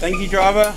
Thank you, driver.